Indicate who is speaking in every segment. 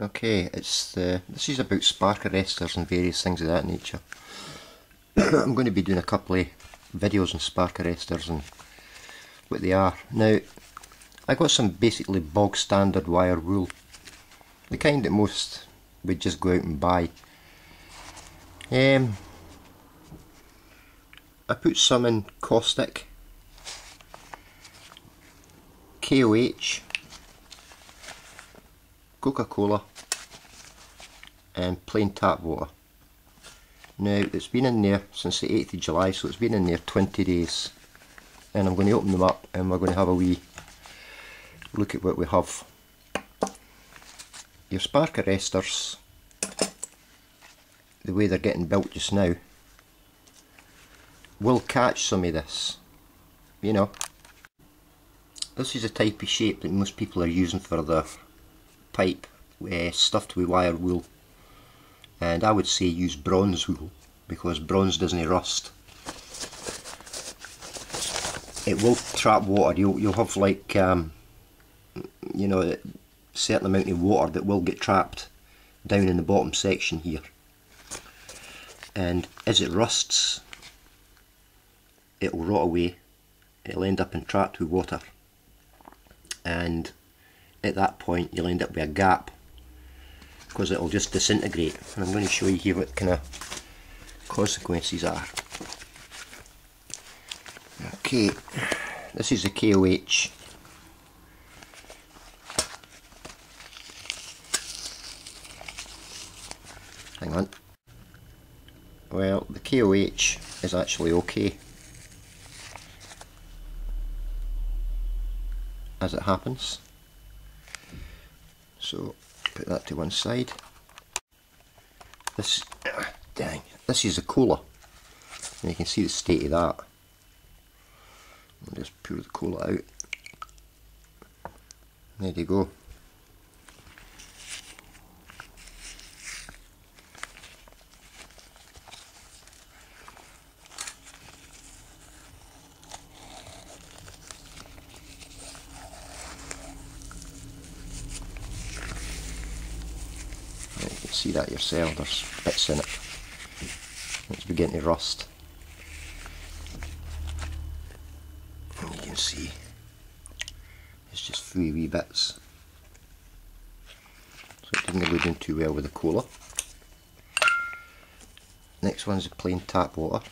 Speaker 1: Okay, it's the this is about spark arresters and various things of that nature. I'm going to be doing a couple of videos on spark arresters and what they are. Now, I got some basically bog standard wire wool, the kind that most would just go out and buy. Um, I put some in caustic, KOH, Coca-Cola and plain tap water. Now it's been in there since the 8th of July so it's been in there 20 days and I'm going to open them up and we're going to have a wee look at what we have. Your spark arresters, the way they're getting built just now, will catch some of this, you know. This is a type of shape that most people are using for their pipe uh, stuffed with wire wool. And I would say use bronze wool because bronze doesn't rust. It will trap water. You'll, you'll have like um, you know a certain amount of water that will get trapped down in the bottom section here. And as it rusts it'll rot away. It'll end up entrapped with water. And at that point you'll end up with a gap because it'll just disintegrate and I'm going to show you here what kind of consequences are. Okay, this is the KOH. Hang on. Well, the KOH is actually okay. As it happens. So put that to one side. This, dang, this is a cola. And you can see the state of that. I'll just pour the cola out. There you go. See that yourself, there's bits in it. It's beginning to rust. And you can see it's just three wee bits. So it didn't go down too well with the cola. Next one's the plain tap water.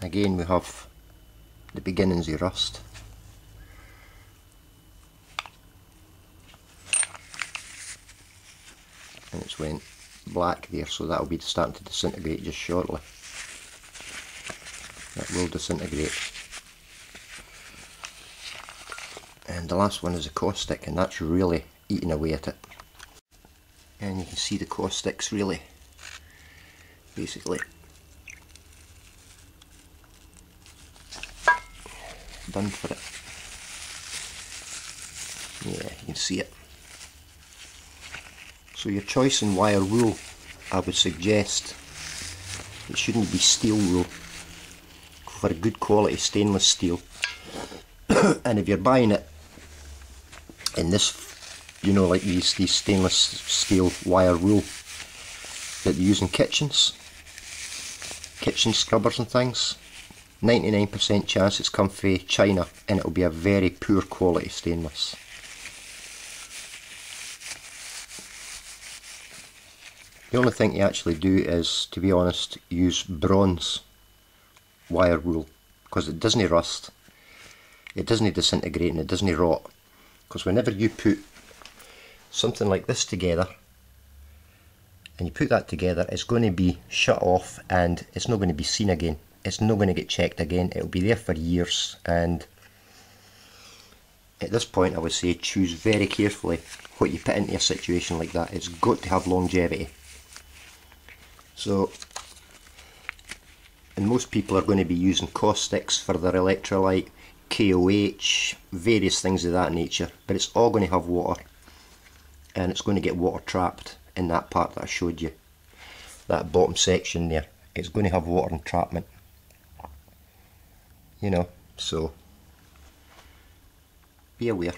Speaker 1: Again we have the beginnings of rust. And it's went black there so that'll be starting to disintegrate just shortly. That will disintegrate. And the last one is a caustic and that's really eating away at it. And you can see the caustics really basically. Done for it. Yeah you can see it so your choice in wire wool, I would suggest it shouldn't be steel wool. For a good quality stainless steel. and if you're buying it in this, you know, like these, these stainless steel wire wool that you use in kitchens, kitchen scrubbers and things, 99% chance it's come from China and it'll be a very poor quality stainless. The only thing you actually do is, to be honest, use bronze wire wool because it doesn't rust, it doesn't disintegrate and it doesn't rot. Because whenever you put something like this together and you put that together, it's going to be shut off and it's not going to be seen again. It's not going to get checked again. It'll be there for years and at this point I would say choose very carefully what you put into a situation like that. It's got to have longevity. So, and most people are going to be using caustics for their electrolyte, KOH, various things of that nature, but it's all going to have water and it's going to get water trapped in that part that I showed you, that bottom section there. It's going to have water entrapment, you know, so be aware.